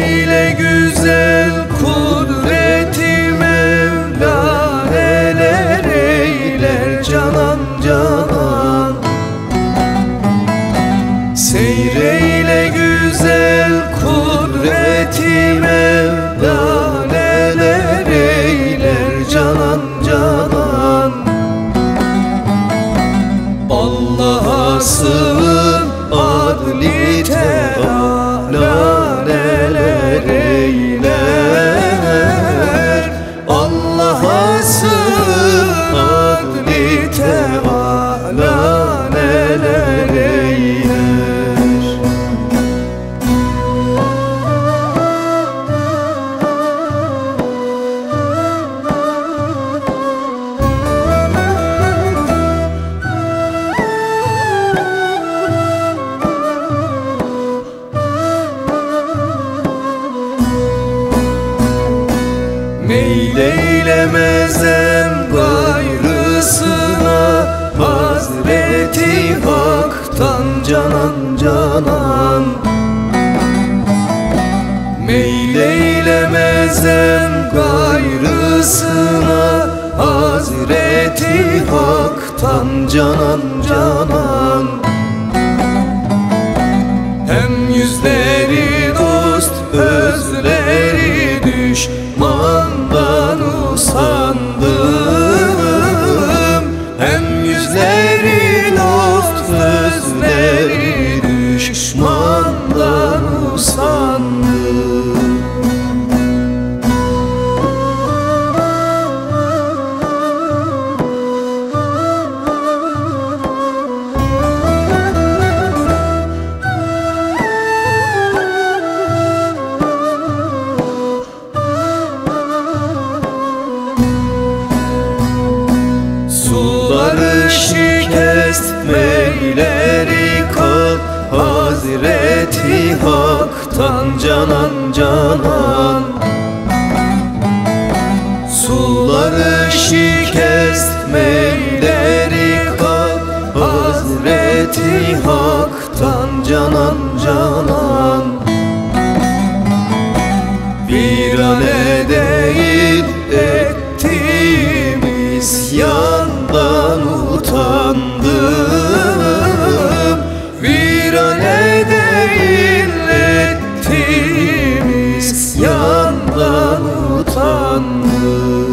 Eyle güzel kudreti Mevla Neler eyler canan canan. Seyreyle güzel kudreti Mevla eyler canan canan. Allah'a sığın adli ter Meyleylemezem gayrısına Hazreti Hak'tan canan canan. Meyleylemezem gayrısına Hazreti Hak'tan canan canan. Hem yüzleri şikest meyleri kal. Hazreti Hak'tan canan canan. Suları şikest meyleri kal. Hazreti Hak'tan canan canan. Virane değil ettiğim isyandan utandım Virane değil ettiğim isyandan utandım